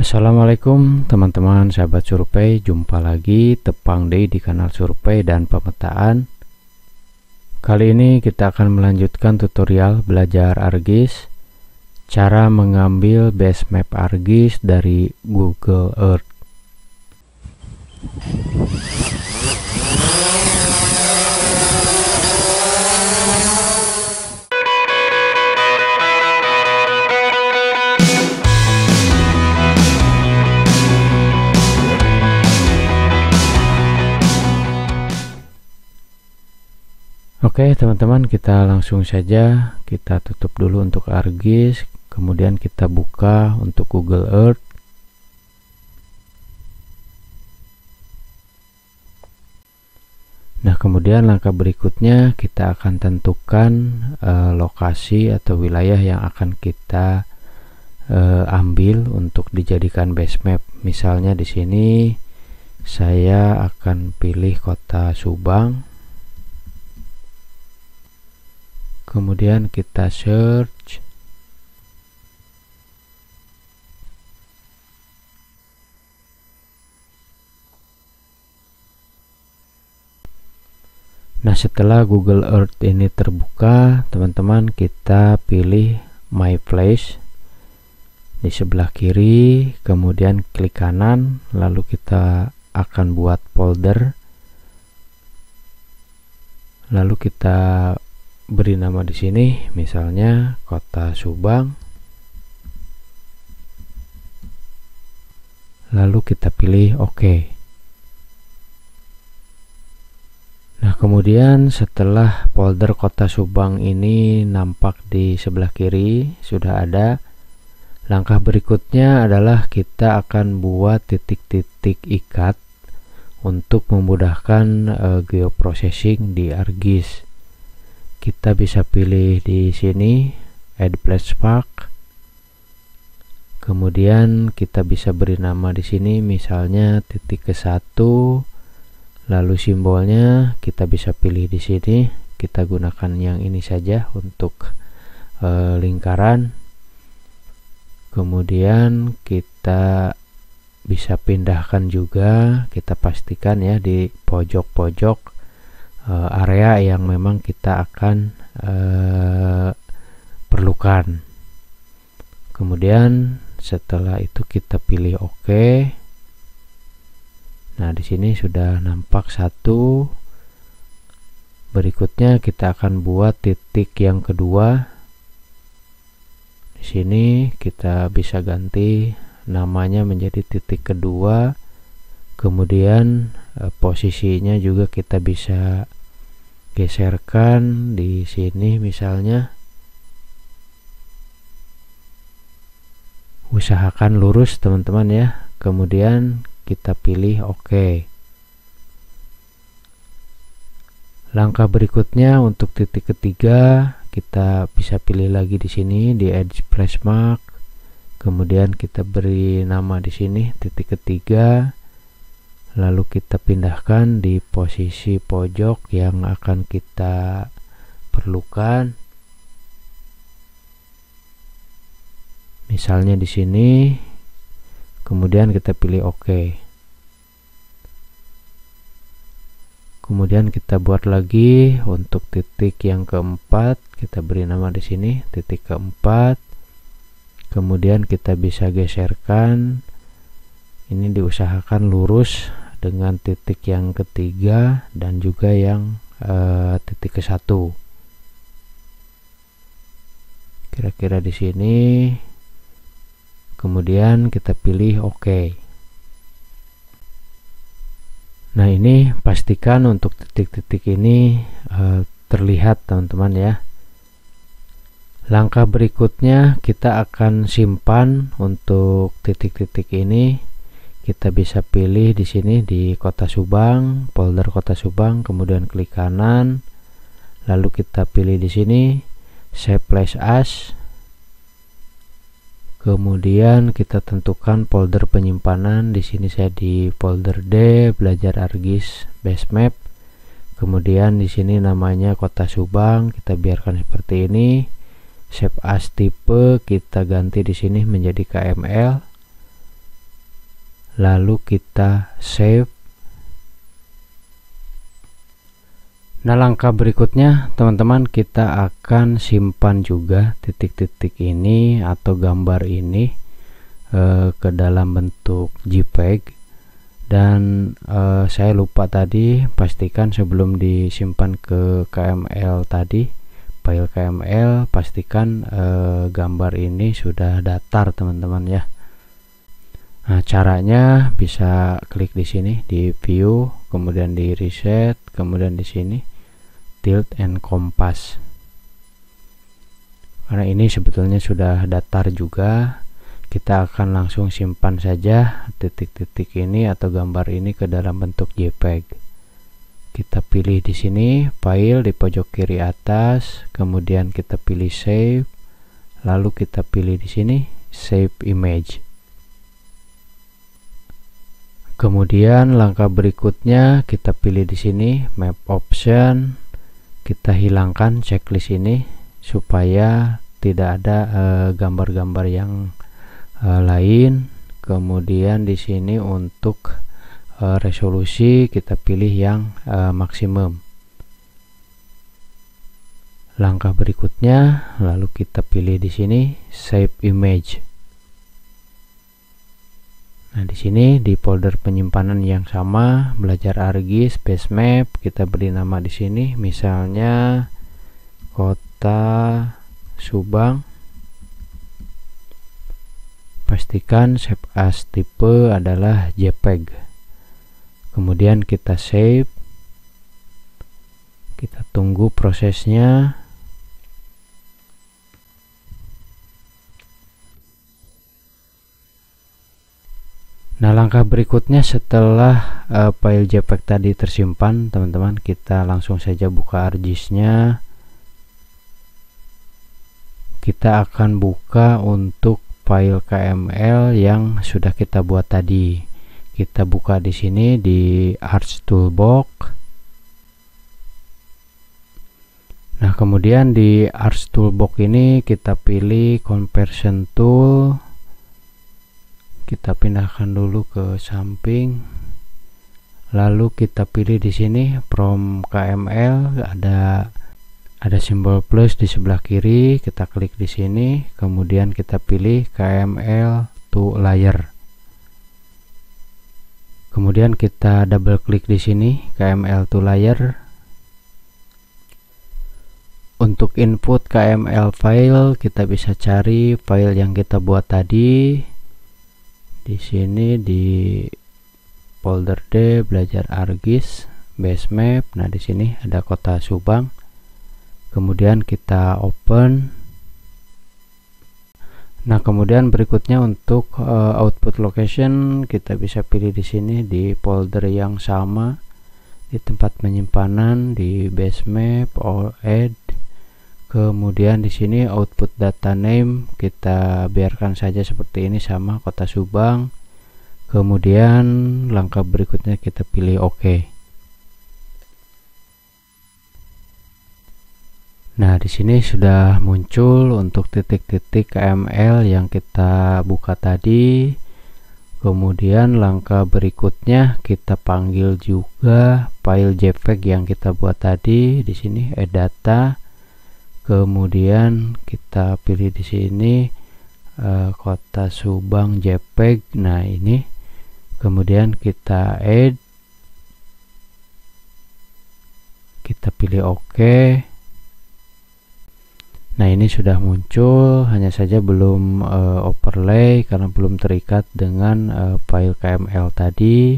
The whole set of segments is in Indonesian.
Assalamualaikum teman-teman sahabat survei. Jumpa lagi Tepang Day di kanal survei dan pemetaan. Kali ini kita akan melanjutkan tutorial belajar ArcGIS Cara mengambil base map ArcGIS dari Google Earth Oke teman-teman kita langsung saja. Kita tutup dulu untuk ArcGIS kemudian kita buka untuk Google Earth. Nah kemudian langkah berikutnya kita akan tentukan uh, lokasi atau wilayah yang akan kita uh, ambil untuk dijadikan base map. Misalnya di sini saya akan pilih kota Subang kemudian kita search. Nah setelah Google Earth ini terbuka teman-teman kita pilih My Place di sebelah kiri kemudian klik kanan lalu kita akan buat folder. Lalu kita beri nama di sini misalnya kota Subang. Lalu kita pilih OK Nah kemudian setelah folder kota Subang ini nampak di sebelah kiri sudah ada. Langkah berikutnya adalah kita akan buat titik-titik ikat untuk memudahkan uh, geoprocessing di ArcGIS kita bisa pilih di sini add flashback kemudian kita bisa beri nama di sini misalnya titik ke satu. Lalu simbolnya kita bisa pilih di sini. Kita gunakan yang ini saja untuk e, lingkaran. Kemudian kita bisa pindahkan juga. Kita pastikan ya di pojok-pojok uh, area yang memang kita akan uh, perlukan. Kemudian setelah itu kita pilih OK. Nah di sini sudah nampak satu. Berikutnya kita akan buat titik yang kedua. Di sini kita bisa ganti namanya menjadi titik kedua kemudian e, posisinya juga kita bisa geserkan di sini misalnya. Usahakan lurus teman-teman ya. Kemudian kita pilih OK. Langkah berikutnya untuk titik ketiga kita bisa pilih lagi di sini di edge place mark. Kemudian kita beri nama di sini titik ketiga lalu kita pindahkan di posisi pojok yang akan kita perlukan. Misalnya di sini kemudian kita pilih OK. Kemudian kita buat lagi untuk titik yang keempat kita beri nama di sini titik keempat. Kemudian kita bisa geserkan ini diusahakan lurus dengan titik yang ketiga dan juga yang uh, titik ke satu. Kira-kira di sini. Kemudian kita pilih OK. Nah ini pastikan untuk titik-titik ini uh, terlihat teman-teman ya. Langkah berikutnya kita akan simpan untuk titik-titik ini kita bisa pilih di sini di kota Subang folder kota Subang kemudian klik kanan. Lalu kita pilih di sini save place as. Kemudian kita tentukan folder penyimpanan. Di sini saya di folder D belajar argis base map. Kemudian di sini namanya kota Subang kita biarkan seperti ini. Save as tipe kita ganti di sini menjadi KML lalu kita save. Nah langkah berikutnya teman-teman kita akan simpan juga titik-titik ini atau gambar ini eh, ke dalam bentuk JPEG. Dan eh, saya lupa tadi pastikan sebelum disimpan ke KML tadi file KML pastikan eh, gambar ini sudah datar teman-teman ya Nah, caranya bisa klik di sini di view, kemudian di reset, kemudian di sini tilt and compass. Karena ini sebetulnya sudah datar juga, kita akan langsung simpan saja titik-titik ini atau gambar ini ke dalam bentuk JPEG. Kita pilih di sini file di pojok kiri atas, kemudian kita pilih save, lalu kita pilih di sini save image. Kemudian langkah berikutnya kita pilih di sini map option. Kita hilangkan checklist ini supaya tidak ada eh, gambar-gambar uh, yang uh, lain. Kemudian di sini untuk uh, resolusi kita pilih yang maksimum. Langkah berikutnya lalu kita pilih di sini save image. Nah, di sini di folder penyimpanan yang sama, belajar ArcGIS, base map, kita beri nama di sini misalnya kota Subang. Pastikan save as tipe adalah JPEG. Kemudian kita save. Kita tunggu prosesnya. Nah langkah berikutnya setelah uh, file JPEG tadi tersimpan teman-teman kita langsung saja buka ArcGIS-nya kita akan buka untuk file KML yang sudah kita buat tadi. Kita buka di sini di Arch Toolbox. Nah kemudian di Arch Toolbox ini kita pilih Conversion Tool kita pindahkan dulu ke samping. Lalu kita pilih di sini from KML ada ada simbol plus di sebelah kiri. Kita klik di sini. Kemudian kita pilih KML to layer. Kemudian kita double klik di sini KML to layer. Untuk input KML file kita bisa cari file yang kita buat tadi di sini di folder D belajar ArcGIS base map. Nah di sini ada kota Subang. Kemudian kita open. Nah kemudian berikutnya untuk uh, output location kita bisa pilih di sini di folder yang sama. Di tempat penyimpanan di base map or add kemudian di sini output data name kita biarkan saja seperti ini sama kota Subang. Kemudian langkah berikutnya kita pilih OK. Nah, di sini sudah muncul untuk titik-titik KML yang kita buka tadi. Kemudian langkah berikutnya kita panggil juga file JPEG yang kita buat tadi. Di sini add data kemudian kita pilih di sini uh, kota Subang JPEG nah ini. Kemudian kita add. Kita pilih OK. Nah ini sudah muncul. Hanya saja belum uh, overlay karena belum terikat dengan uh, file KML tadi.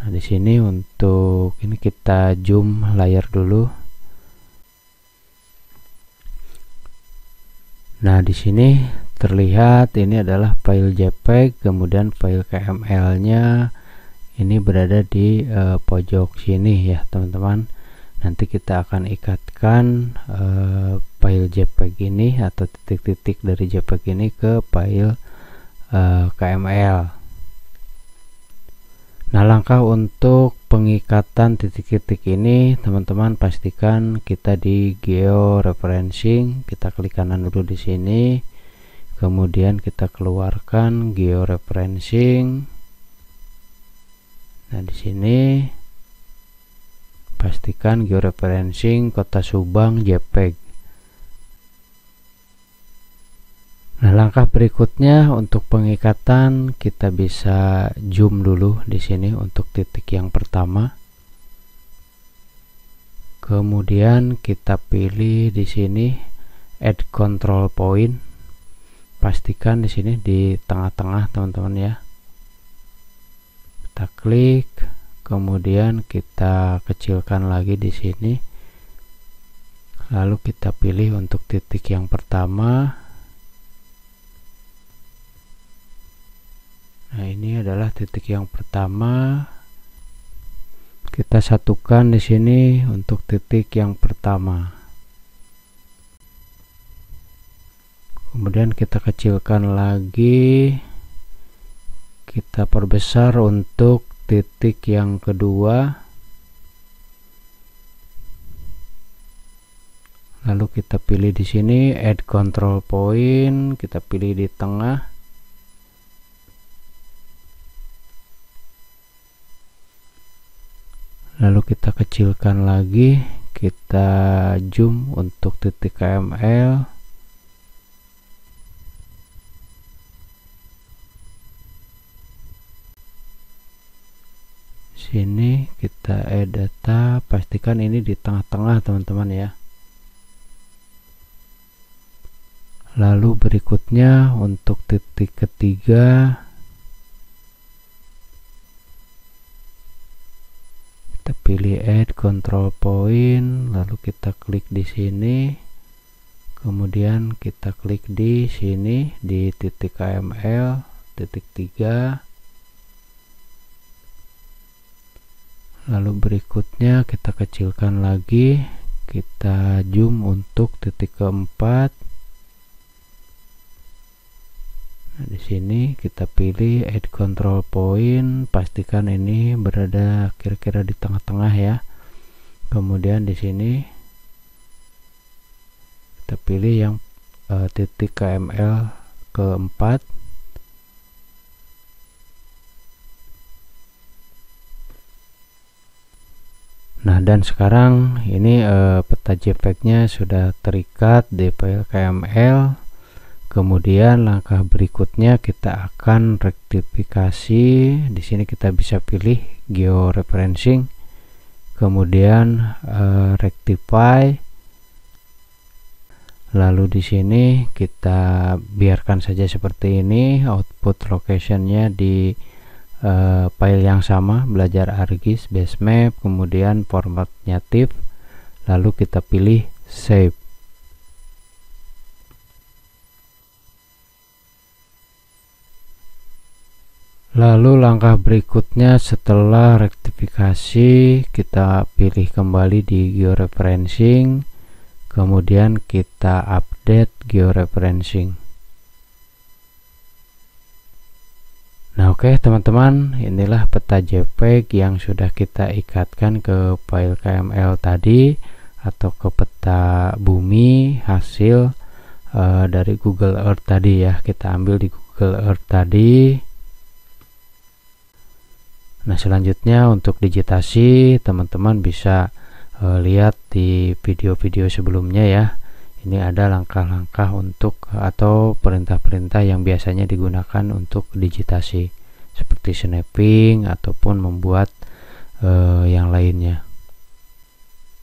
Nah di sini untuk ini kita zoom layar dulu Nah, di sini terlihat ini adalah file JPEG, kemudian file KML-nya ini berada di uh, pojok sini ya, teman-teman. Nanti kita akan ikatkan uh, file JPEG ini atau titik-titik dari JPEG ini ke file uh, KML. Nah langkah untuk pengikatan titik-titik ini teman-teman pastikan kita di georeferencing. Kita klik kanan dulu di sini. Kemudian kita keluarkan georeferencing. Nah, di sini pastikan georeferencing kota Subang JPEG. Nah, langkah berikutnya untuk pengikatan kita bisa zoom dulu di sini untuk titik yang pertama. Kemudian kita pilih di sini add control point. Pastikan di sini di tengah-tengah, teman-teman ya. Kita klik, kemudian kita kecilkan lagi di sini. Lalu kita pilih untuk titik yang pertama Nah, ini adalah titik yang pertama. Kita satukan di sini untuk titik yang pertama. Kemudian kita kecilkan lagi. Kita perbesar untuk titik yang kedua. Lalu kita pilih di sini add control point, kita pilih di tengah lalu kita kecilkan lagi. Kita zoom untuk titik KML sini kita add data. Pastikan ini di tengah-tengah teman-teman ya. Lalu berikutnya untuk titik ketiga pilih add control point lalu kita klik di sini. Kemudian kita klik di sini di titik KML titik 3 lalu berikutnya kita kecilkan lagi. Kita zoom untuk titik keempat Nah, di sini kita pilih add control point, pastikan ini berada kira-kira di tengah-tengah ya. Kemudian di sini kita pilih yang uh, titik KML keempat. Nah, dan sekarang ini uh, peta JPEG-nya sudah terikat di file KML kemudian langkah berikutnya kita akan rektifikasi. Di sini kita bisa pilih georeferencing kemudian uh, rectify. Lalu di sini kita biarkan saja seperti ini output locationnya di uh, file yang sama belajar argis base map kemudian formatnya TIFF. Lalu kita pilih save Lalu langkah berikutnya setelah rektifikasi kita pilih kembali di georeferencing kemudian kita update georeferencing. Nah oke okay, teman-teman inilah peta JPEG yang sudah kita ikatkan ke file KML tadi atau ke peta bumi hasil uh, dari Google Earth tadi ya. Kita ambil di Google Earth tadi Nah selanjutnya untuk digitasi teman-teman bisa uh, lihat di video-video sebelumnya ya. Ini ada langkah-langkah untuk atau perintah-perintah yang biasanya digunakan untuk digitasi seperti snapping ataupun membuat uh, yang lainnya.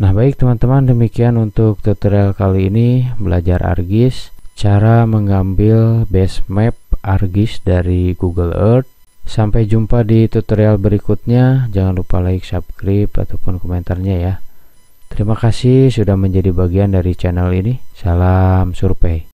Nah baik teman-teman demikian untuk tutorial kali ini. Belajar ArcGIS cara mengambil base map ArcGIS dari Google Earth Sampai jumpa di tutorial berikutnya. Jangan lupa like, subscribe, ataupun komentarnya ya. Terima kasih sudah menjadi bagian dari channel ini. Salam survei.